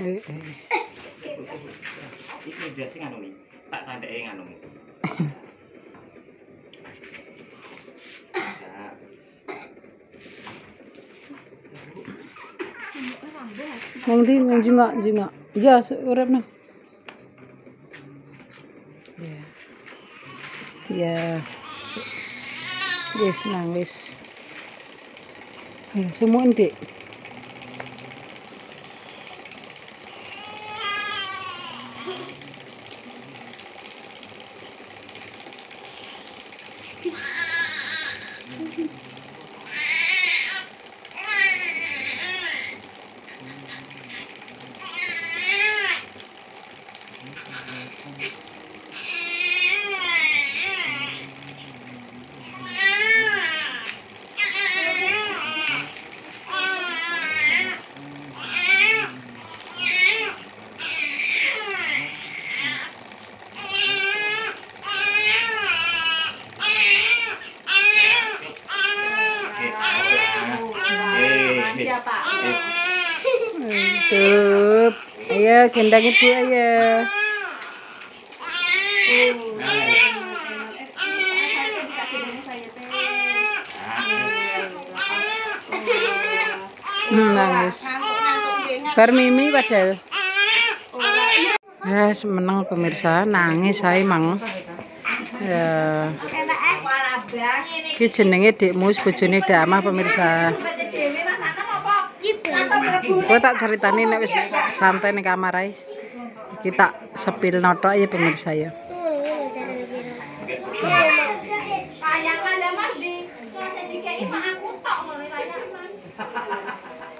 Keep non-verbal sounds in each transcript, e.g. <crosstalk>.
Eh, eh. Iki udah sing anu nih. Tak tandai nganu nih. Ya, Nang ndi nang jungak jungak. Ya urip nah. Ya. Ya. Wis. Ya semua ndik. Eh, <laughs> Gendang ibu ayo. Hmm, nangis. Bar mimi padahal. Ya, menang pemirsa, nangis saya mang. Ya, iki jenenge Dekmus, bojone Damah pemirsa. Kowe tak ceritani nek wis santai ning kamar ae. Kita sepil notok ya pemirsa ya.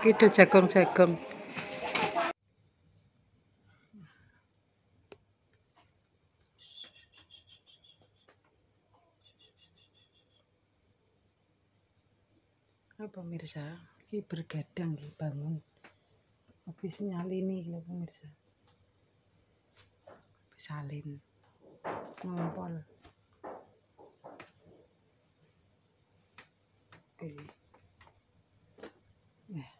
Kita jagung-jagung. Pemirsa, ini bergadang bangun. Habis nyalini iki lho pemirsa. Salin. Ngompol. Oke. Eh.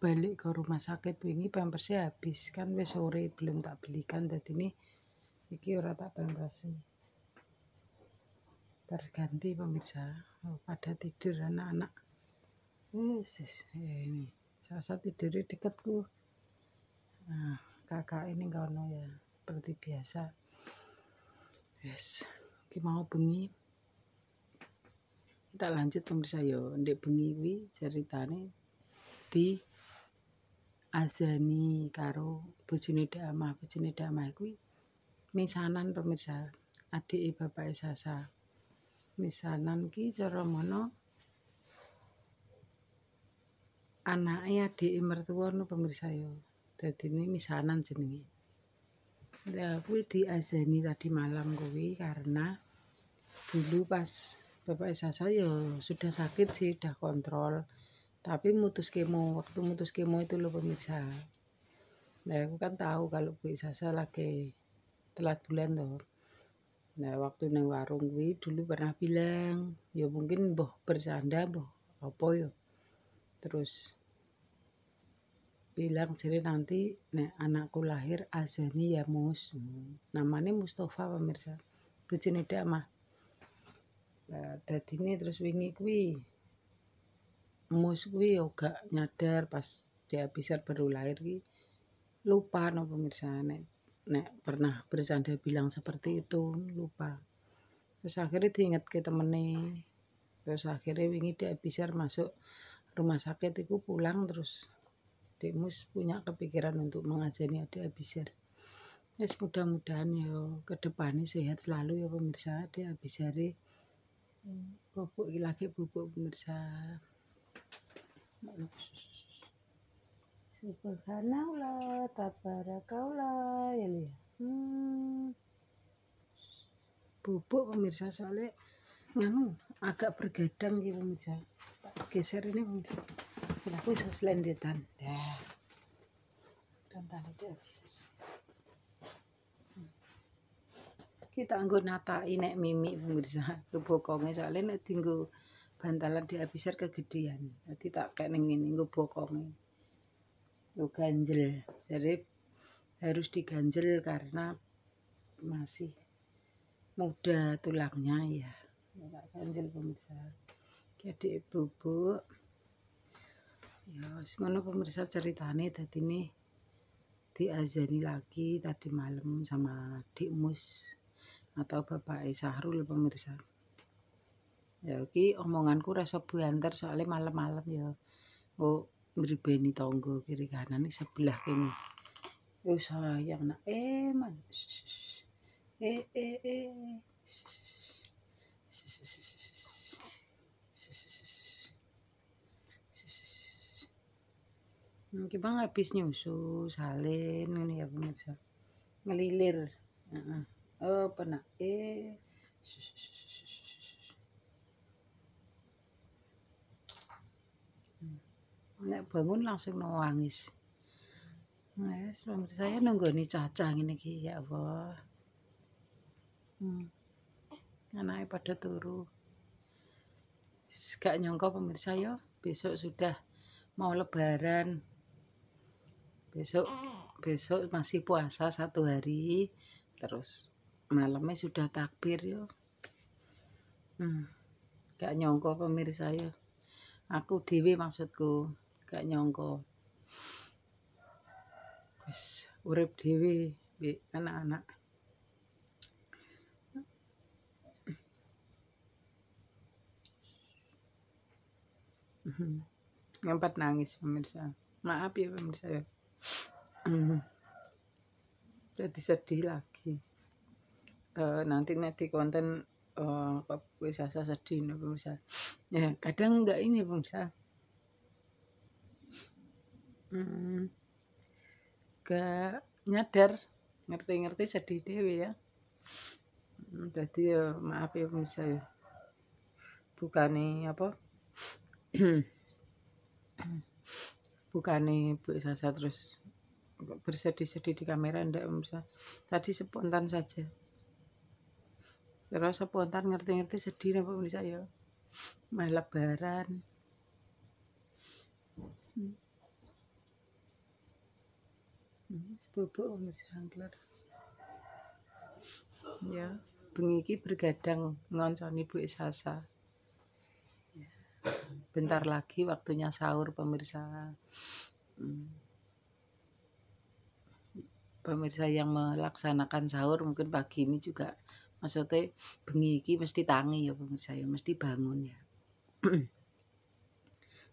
Balik ke rumah sakit wingi pampersnya habis kan wis sore belum tak belikan dadi ini iki ora tak pampersi. terganti pemirsa oh, pada tidur anak-anak yes, yes. Eh, ini sasa tidur di dekatku nah, kakak ini kono ya seperti biasa. Yes iki mau bengi. Kita lanjut pemirsa yo. Ndek bengi wi ceritane di azani karo bojone Damah bojone Damah kuwi misanan pemirsa. Adik bapak Sasa. Misanan ki cara mono anake adik mertua no pemirsa yo. Dadi ini misanan jenenge. Lah kuwi diazani tadi malam kuwi karena dulu pas bapak Sasa yo sudah sakit sih udah kontrol. Tapi mutus kemo waktu mutus kemo itu loh pemirsa. Nah aku kan tahu kalau Bu Sasa lagi telat bulan tuh Nah, waktu nang warung kuwi dulu pernah bilang, ya mungkin mbah bercanda, mbah apa ya. Terus bilang jadi nanti nek anakku lahir azani ya mus. Hmm. Namanya Mustafa pemirsa. Bojone Damah. Nah, dadi ini terus wingi kuwi mus kuwi gak nyadar pas dia bisa baru lahir ki lupa no pemirsa nek nek pernah bercanda bilang seperti itu lupa terus akhirnya diingat ke temene terus akhirnya wingi dia bisa masuk rumah sakit itu pulang terus Demus punya kepikiran untuk mengajari adik Abisar Yes, mudah-mudahan ya ke depannya sehat selalu ya pemirsa dia Abisari bubuk lagi bubuk pemirsa Subhanallah, tabarakallah, ya. Hmm. Bubuk pemirsa soalnya nganu agak bergadang gitu pemirsa. Geser ini. Bila aku bisa selendetan. Dah. Dan tadi dia bisa. Kita anggo natai nek mimi pemirsa kebokongnya soalnya nek tinggu bantalan abisar kegedean. Jadi tak kayak nengin nggo bokongnya. Tuh ganjel. Jadi harus diganjel karena masih muda tulangnya ya. Ya, tak ganjel pemirsa. Jadi bubuk. Ya, ngono pemirsa ceritane tadi ini diazani lagi tadi malam sama Mus atau Bapak Sahrul pemirsa. Ya iki omonganku rasa buanter soalnya malam-malam ya. Oh, mribeni tangga kiri kanan iki sebelah kene. Oh sayang nak eh man. Eh eh eh. Mungkin bang habis nyusu, salin ini ya pemirsa. Ngelilir. Heeh. Oh, pernah. Eh. Nek bangun langsung nangis. Wes, pemirsa saya nunggu nih caca ini ki ya Allah. Hmm. Anaknya pada turu. Gak nyongko pemirsa yo, besok sudah mau lebaran. Besok besok masih puasa satu hari. Terus malamnya sudah takbir yo. Hmm. Gak nyongko pemirsa yo. Aku dewi maksudku, gak nyongko. Wis urip mbek anak-anak. Ngempat nangis pemirsa. Maaf ya pemirsa ya. Jadi sedih lagi. Eh, nanti nanti konten apa wis asa sedih nih pemirsa. Ya kadang enggak ini pemirsa. Hmm, gak nyadar ngerti-ngerti sedih dewe ya. Hmm, Jadi ya maaf ya pemirsa ya. Bukane apa? <clears throat> Bukane Bu Sasa terus bersedih-sedih di kamera ndak pemirsa. Tadi spontan saja. Terus spontan ngerti-ngerti sedih nih pemirsa ya. Mah lebaran. Hmm. Hmm, bubuk pemirsa angkler. Ya, bengi iki bergadang ngonconi Bu Sasa. Ya, Bentar lagi waktunya sahur pemirsa. Hmm. Pemirsa yang melaksanakan sahur mungkin pagi ini juga maksudnya bengi iki mesti tangi ya pemirsa ya mesti bangun ya. <clears throat>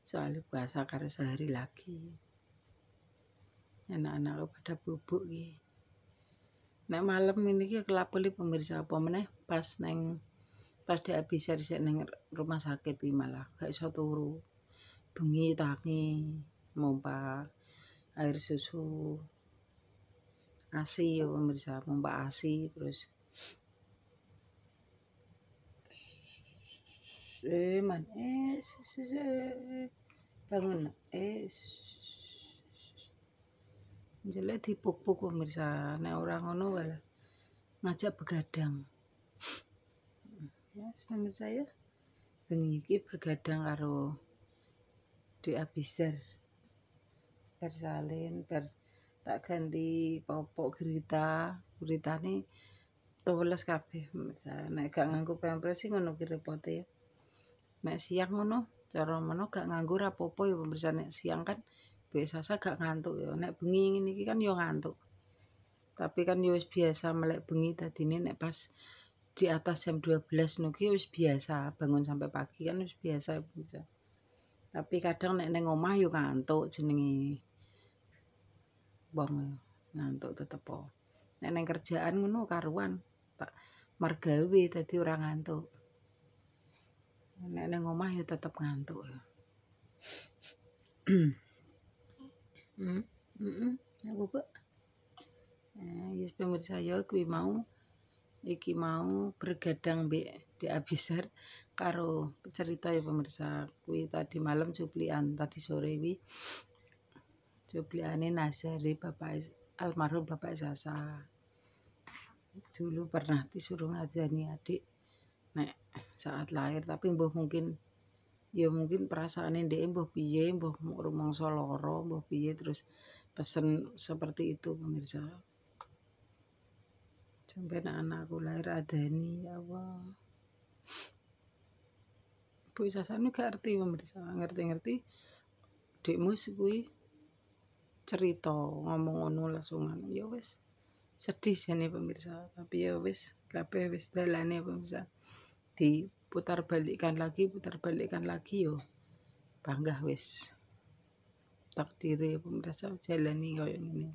Soalnya puasa karena sehari lagi. Anak-anak pada bubuk iki. Nek malam ini ki kelapeli pemirsa apa meneh pas neng pas dia bisa di neng rumah sakit iki malah gak iso turu. Bengi tangi mompa air susu asi ya pemirsa mompa asi terus eh man eh bangun eh jelek dipuk-puk pemirsa nek ora ngono wae ngajak begadang. Ya pemirsa ya bengi begadang karo di Abisar bersalin ber tak ganti popok gurita. Guritane toles kabeh. Nek gak nganggo pampers sih ngono ki repote ya. Nek siang ngono cara ngono gak nganggo rapopo ya pemirsa nek siang kan biasa gak ngantuk ya. Nek bengi iki kan yo ngantuk. Tapi kan yo biasa melek bengi dadine. Nek pas di atas jam 12 nuki wis biasa. Bangun sampai pagi kan wis biasa bisa tapi kadang nek neng omah yo ngantuk jenenge wong ngantuk tetep po nek neng kerjaan ngono karuan tak margawe dadi ora ngantuk. Nek neng omah yo tetep ngantuk. <clears throat> Ya Hmm, heeh, ya bubuk. Nah, yes, pemirsa ya kuwi mau iki mau bergadang mbek di Abisar karo cerita ya pemirsa. Kuwi tadi malam cuplian tadi sore wi cupliane Nazari Bapak almarhum Bapak Sasa dulu pernah disuruh ngajani adik nek saat lahir tapi mbah mungkin ya mungkin perasaannya dia mbah piye mbah rumangsa lara mbah piye terus pesen seperti itu pemirsa. Sampai anakku lahir adani ya Allah. Bu Sasani gak ngerti pemirsa. Ngerti-ngerti dekmu kuwi cerita ngomong ngono langsung ya wis. Sedih jane pemirsa tapi ya wis kabeh wis dalane pemirsa. Diputar balikkan lagi putar balikkan lagi yo. Bangga wis. Takdire pemirsa jalani koyo ngene.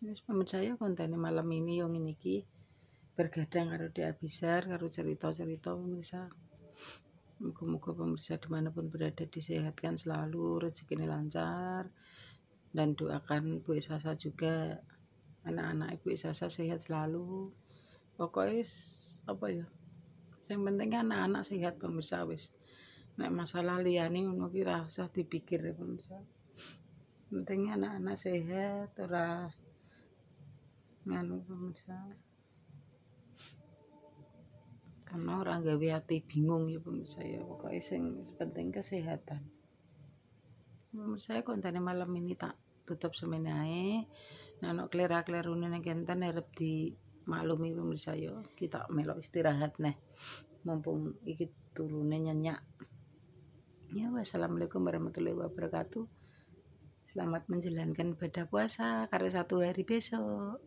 Wis pemirsa ya konten malam ini yang ini ki bergadang karo dia besar karo cerita-cerita pemirsa Moga-moga pemirsa di mana pun berada disehatkan selalu, rezekinya lancar, dan doakan Bu Sasa juga anak-anak Ibu Sasa sehat selalu. Pokoknya apa ya? Yang penting kan anak-anak sehat pemirsa wis. Nek masalah liyane ngono ki usah dipikir ya pemirsa. Penting anak-anak sehat ora nganu pemirsa karena orang gawe hati bingung ya pemirsa ya pokoknya sing penting kesehatan. Pemirsa kontennya malam ini tak tutup semenai nah no klera klerune neng kenten harap di maklumi pemirsa ya kita melok istirahat nih mumpung iki turune nyenyak. Ya wassalamualaikum warahmatullahi wabarakatuh. Selamat menjalankan ibadah puasa karena satu hari besok